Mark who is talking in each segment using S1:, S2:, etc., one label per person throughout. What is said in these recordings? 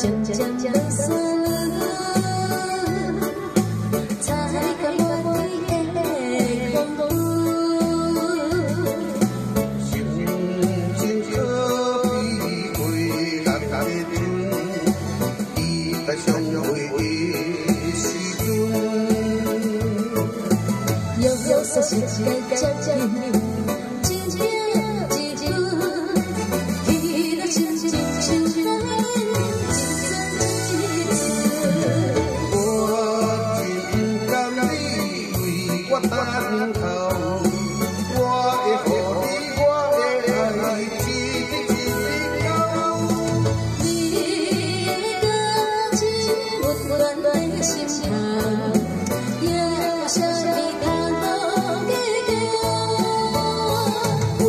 S1: chân chân chân xuân Thái cả mối kể không Yo yo sa sa sa cha cha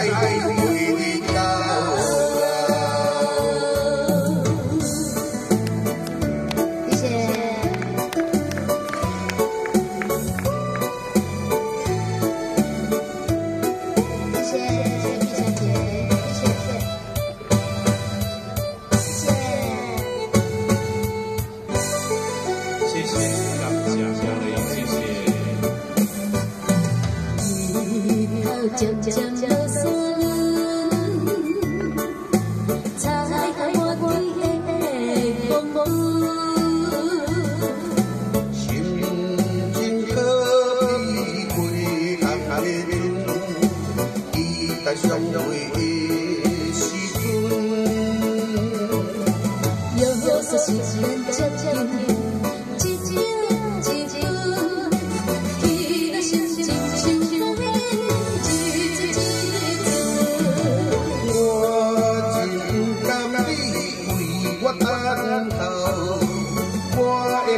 S2: 谢
S3: 谢，谢谢，谢谢谢，谢谢，
S1: 谢谢谢谢。一一
S2: 我就不甘你为我等候我的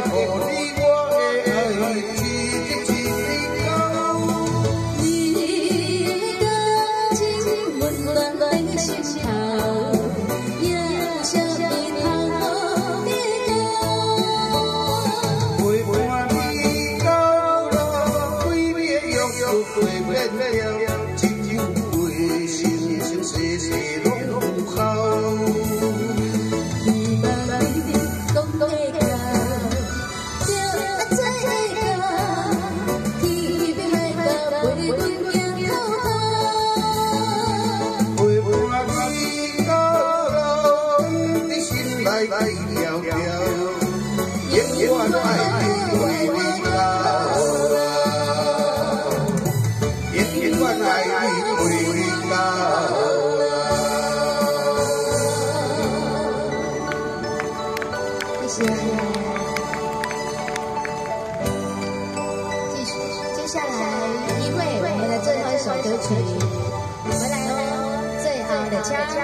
S3: 继续，接下来因为，我们的最后一首歌曲，回来了，最爱的家。